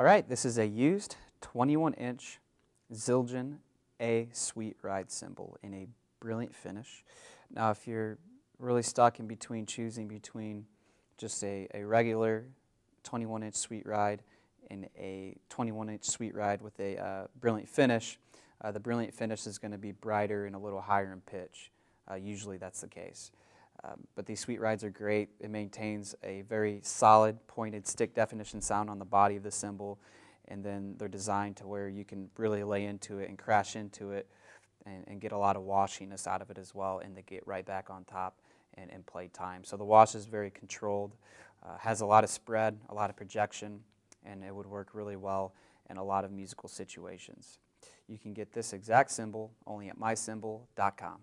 All right, this is a used 21 inch Zildjian A Sweet Ride cymbal in a brilliant finish. Now, if you're really stuck in between choosing between just a, a regular 21 inch Sweet Ride and a 21 inch Sweet Ride with a uh, brilliant finish, uh, the brilliant finish is going to be brighter and a little higher in pitch. Uh, usually that's the case. Um, but these sweet rides are great. It maintains a very solid pointed stick definition sound on the body of the cymbal, and then they're designed to where you can really lay into it and crash into it and, and get a lot of washiness out of it as well, and to get right back on top and, and play time. So the wash is very controlled, uh, has a lot of spread, a lot of projection, and it would work really well in a lot of musical situations. You can get this exact cymbal only at mycymbal.com.